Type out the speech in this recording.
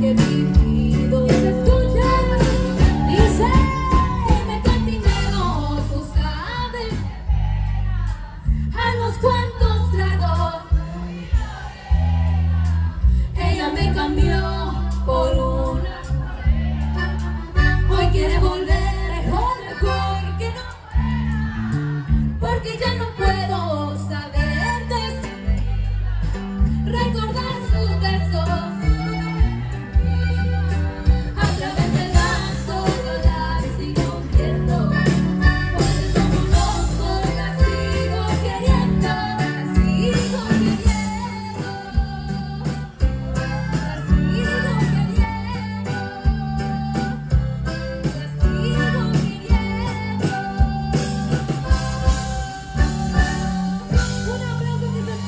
could me.